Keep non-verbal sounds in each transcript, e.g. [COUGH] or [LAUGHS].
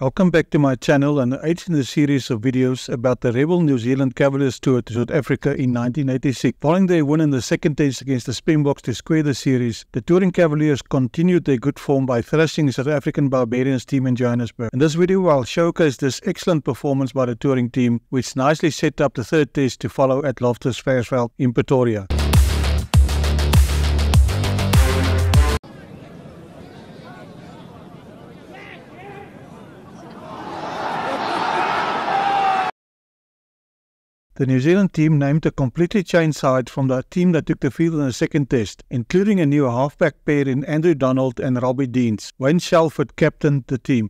Welcome back to my channel and eighth in the series of videos about the Rebel New Zealand Cavaliers tour to South Africa in 1986. Following their win in the second test against the Springboks to square the series, the touring Cavaliers continued their good form by thrashing the South African Barbarians team in Johannesburg. In this video I'll showcase this excellent performance by the touring team which nicely set up the third test to follow at Loftus Versfeld in Pretoria. The New Zealand team named a completely changed side from the team that took the field in the second test, including a new halfback pair in Andrew Donald and Robbie Deans. Wayne Shelford captained the team.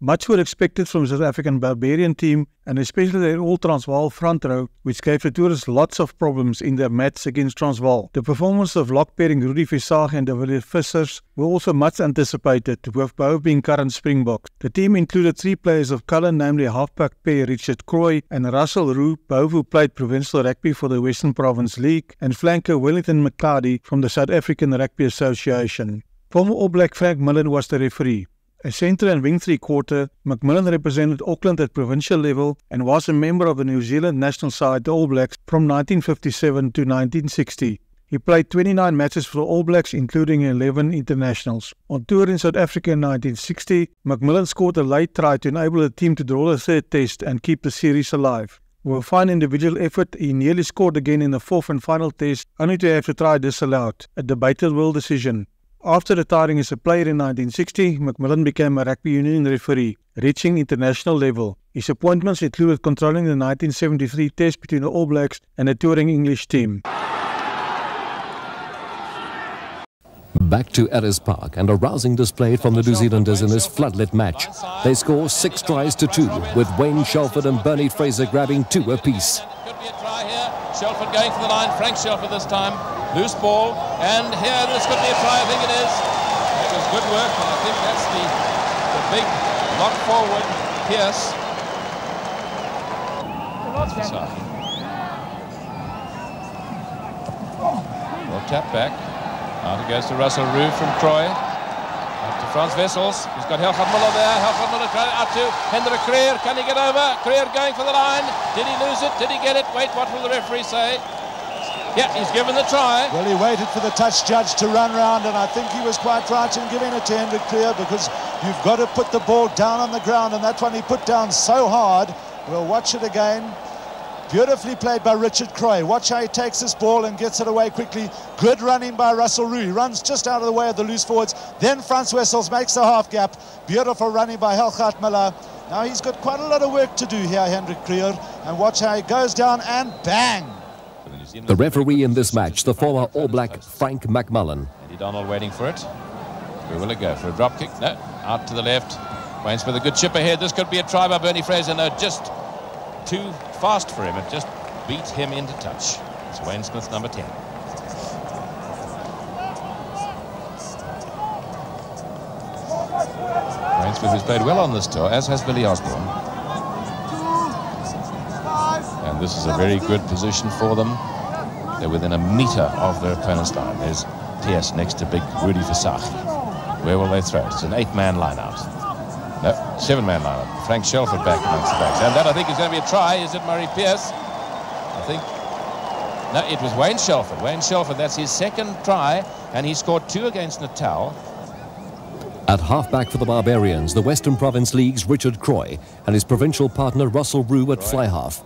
Much were expected from the South African Barbarian team and especially their All Transvaal front row, which gave the tourists lots of problems in their match against Transvaal. The performance of lock pairing Rudi Visagie and Villiers Vissers were also much anticipated, with both being current Springboks. The team included three players of colour, namely halfback pair Richard Croy and Russell Roux, both who played provincial rugby for the Western Province League, and flanker Wellington McCarty from the South African Rugby Association. Former All Black Frank Millen was the referee. A centre and wing three-quarter, McMillan represented Auckland at provincial level and was a member of the New Zealand national side, the All Blacks, from 1957 to 1960. He played 29 matches for the All Blacks, including 11 internationals. On tour in South Africa in 1960, McMillan scored a late try to enable the team to draw the third test and keep the series alive. With a fine individual effort, he nearly scored again in the fourth and final test, only to have the try disallowed, a debatable decision. After retiring as a player in 1960, McMullen became a rugby union referee, reaching international level. His appointments included controlling the 1973 test between the All Blacks and the touring English team. Back to Ellis Park and a rousing display from the New Zealanders in this floodlit match. They score six tries to two, with Wayne Shelford and Bernie Fraser grabbing two apiece. Could be a try here. Shelford going for the line. Frank Shelford this time. Loose ball. And here, this could be a try. I think it is. It was good work. And I think that's the, the big knock forward. Pierce. Well, tap back. Out it goes to Russell Roux from Croy. Up to Frans Wessels. He's got Helgard Muller there. Helgard Muller out to Hendrik Creer. Can he get over? Creer going for the line. Did he lose it? Did he get it? Wait, what will the referee say? Yeah, he's given the try. Well, he waited for the touch judge to run round, and I think he was quite right in giving it to Hendrik Creer because you've got to put the ball down on the ground, and that one he put down so hard. We'll watch it again. Beautifully played by Richard Croy. Watch how he takes this ball and gets it away quickly. Good running by Russell Roux. He runs just out of the way of the loose forwards. Then Frans Wessels makes the half gap. Beautiful running by Helgard Muller. Now he's got quite a lot of work to do here, Hendrik Creer. And watch how he goes down and bang! The referee in this match, the former All Black Frank McMullen. Eddie Donald waiting for it. Where will it go? For a drop kick? No. Out to the left. Wayne's with a good chip ahead. This could be a try by Bernie Fraser. No, just too fast for him. It just beat him into touch. It's Wayne Smith, number 10. Wayne Smith has played well on this tour, as has Billy Osborne. And this is a very good position for them. They're within a metre of their opponent's line. There's T.S. next to big Rudi Visagie. Where will they throw? It's an eight-man line-out. No, seven-man line-out. Frank Shelford back amongst the backs. And that, I think, is going to be a try. Is it Murray Pierce? I think... No, it was Wayne Shelford. Wayne Shelford, that's his second try, and he scored two against Natal. At halfback for the Barbarians, the Western Province League's Richard Croy and his provincial partner Russell Roux at fly half.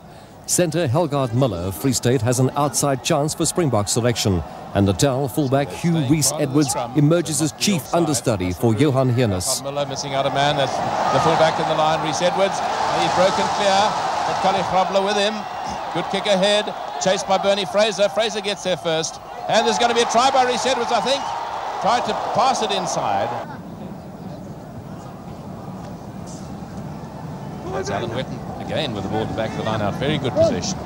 Centre Helgard Muller of Free State has an outside chance for Springbok selection. And Natal fullback Hugh Reece Edwards emerges as chief understudy for Johan Heunis. Muller missing out a man. That's the fullback in the line, Reece Edwards. He's broken clear. But Kali Grobler with him. Good kick ahead. Chased by Bernie Fraser. Fraser gets there first. And there's going to be a try by Reece Edwards, I think. Tried to pass it inside. That's Alan Whetton again with the ball at the back of the line out. Very good position.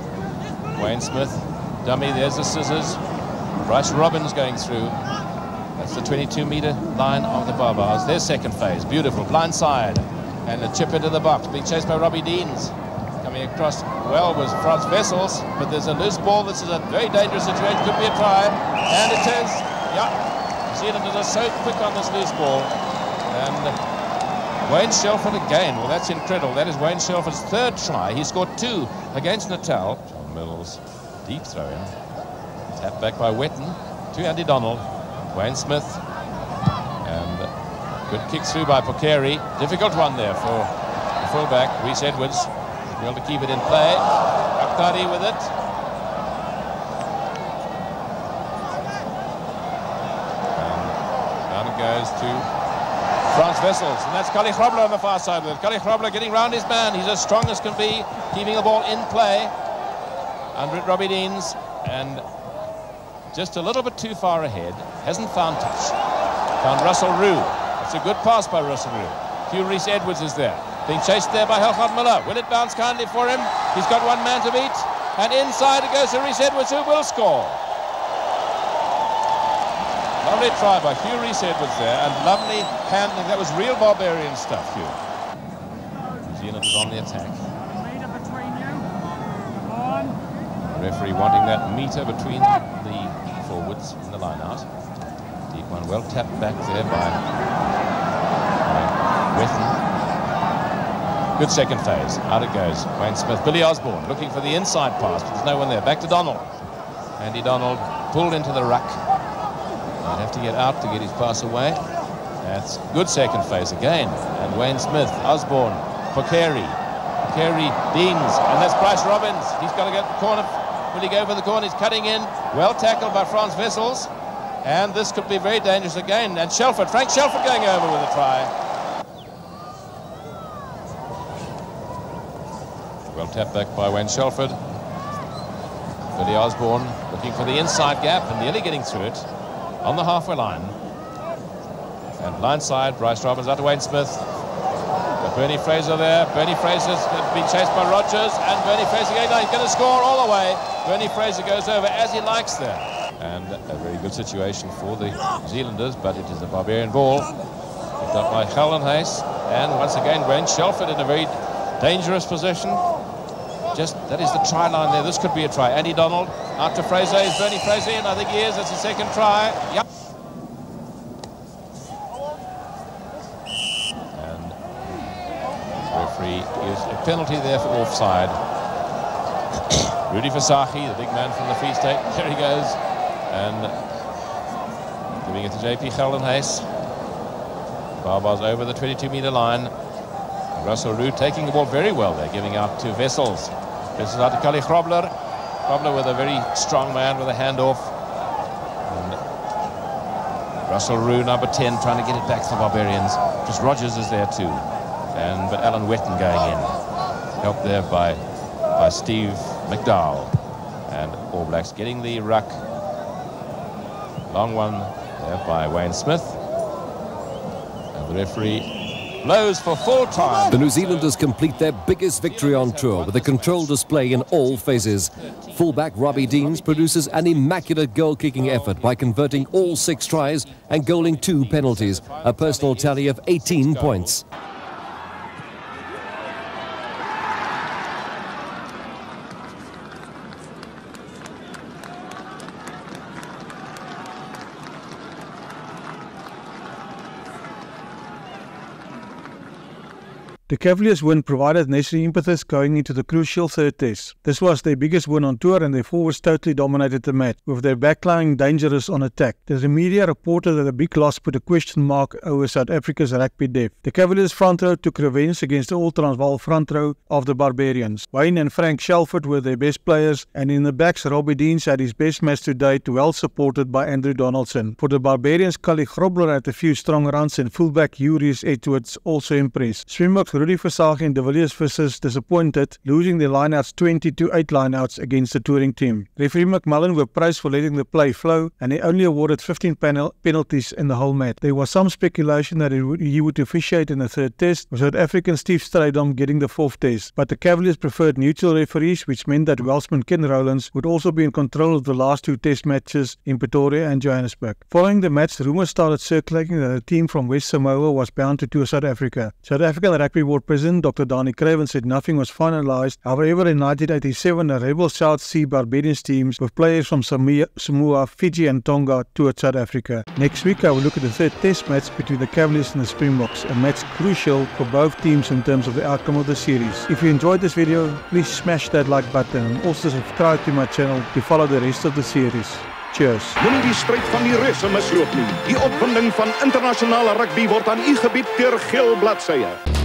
Wayne Smith, dummy, there's the scissors. Bryce Robins going through. That's the 22-meter line of the Barbars. Their second phase, beautiful, blind side. And a chip into the box, being chased by Robbie Deans. Coming across well was Frans Wessels, but there's a loose ball. This is a very dangerous situation. Could be a try. And it is. Yeah. New Zealanders are so quick on this loose ball. And Wayne Shelford again. Well, that's incredible. That is Wayne Shelford's third try. He scored two against Natal. John Mills, deep throw in. Tap back by Whetton to Andy Donald. Wayne Smith. And good kick through by Pokere. Difficult one there for the fullback, Reece Edwards. Able to keep it in play. Akhtari with it. And down it goes to Frans Wessels. And that's Kali Grobler on the far side with it. Kali Grobler getting round his man. He's as strong as can be, keeping the ball in play. Under it, Robbie Deans. And just a little bit too far ahead. Hasn't found touch. Found Russell Roux. It's a good pass by Russell Roux. Hugh Reece Edwards is there. Being chased there by Helgard Muller. Will it bounce kindly for him? He's got one man to beat. And inside it goes to Reece Edwards, who will score. Lovely try by Hugh Reece Edwards there, and lovely handling. That was real barbarian stuff, Hugh. New Zealand is on the attack. Referee wanting that meter between the forwards in the line out. Deep one, well tapped back there by, by Whetton. Good second phase. Out it goes. Wayne Smith. Billy Osborne looking for the inside pass, but there's no one there. Back to Donald. Andy Donald pulled into the ruck. Might have to get out to get his pass away. That's good second phase again. And Wayne Smith, Osborne, Pokere, Pokere, Deans, and that's Bryce Robins. He's got to get the corner. Will he go for the corner? He's cutting in. Well tackled by Frans Wessels. And this could be very dangerous again. And Shelford, Frank Shelford going over with a try. Well tapped back by Wayne Shelford. Billy Osborne looking for the inside gap and nearly getting through it on the halfway line. And blindside, Bryce Robins out to Wayne Smith. Bernie Fraser there. Bernie Fraser's been chased by Rogers and Bernie Fraser again. He's going to score all the way. Bernie Fraser goes over as he likes there. And a very good situation for the Zealanders, but it is a barbarian ball. Picked up by Geldenhuys. And once again, Wayne Shelford in a very dangerous position just that is the try line there. This could be a try. Andy Donald to Fraser. Is Bernie Fraser in? I think he is. That's a second try. Yep. And referee is a penalty there for offside. [COUGHS] Rudi Visagie, the big man from the Free State. [LAUGHS] There he goes. And giving it to JP Geldenhuys. Barbar's over the 22-meter line. Russell Roux taking the ball very well there, giving out to Wessels. This is out to Kali Grobler. Grobler with a very strong man with a handoff. And Russell Roux, number 10, trying to get it back to the Barbarians. Just Rogers is there too. And but Alan Whetton going in. Helped there by, by Steve McDowell. And All Blacks getting the ruck. Long one there by Wayne Smith. And the referee blows for full time. The New Zealanders complete their biggest victory on tour with a controlled display in all phases. Fullback Robbie Deans produces an immaculate goal-kicking effort by converting all six tries and goaling two penalties, a personal tally of 18 points. The Cavaliers win provided necessary impetus going into the crucial third test. This was their biggest win on tour and their forwards totally dominated the match, with their backline dangerous on attack. The media reported that a big loss put a question mark over South Africa's rugby depth. The Cavaliers front row took revenge against the All Transvaal front row of the Barbarians. Wayne and Frank Shelford were their best players, and in the backs, Robbie Deans had his best match to date, well supported by Andrew Donaldson. For the Barbarians, Kali Grobler had a few strong runs, and fullback Reece Edwards also impressed. Springboks Rudi Visagie and De Villiers Vissers disappointed, losing their lineouts 20 to 8 lineouts against the touring team. Referee McMullen were praised for letting the play flow, and he only awarded 15 penal penalties in the whole match. There was some speculation that he would, he would officiate in the third test, with South African Steve Strydom getting the fourth test, but the Cavaliers preferred neutral referees, which meant that Welshman Ken Rowlands would also be in control of the last two test matches in Pretoria and Johannesburg. Following the match, rumours started circulating that a team from West Samoa was bound to tour South Africa. South African rugby board president Dr. Danie Craven said nothing was finalized. However, in 1987, a rebel South Sea Barbarians teams with players from Samoa, Fiji and Tonga toured South Africa. Next week, I will look at the third test match between the Cavaliers and the Springboks, a match crucial for both teams in terms of the outcome of the series. If you enjoyed this video, please smash that like button and also subscribe to my channel to follow the rest of the series. Cheers. Moenie die stryd van die reuse misloop nie. Die opwinding van internasionale rugby word aan u gebied deur geel bladsye.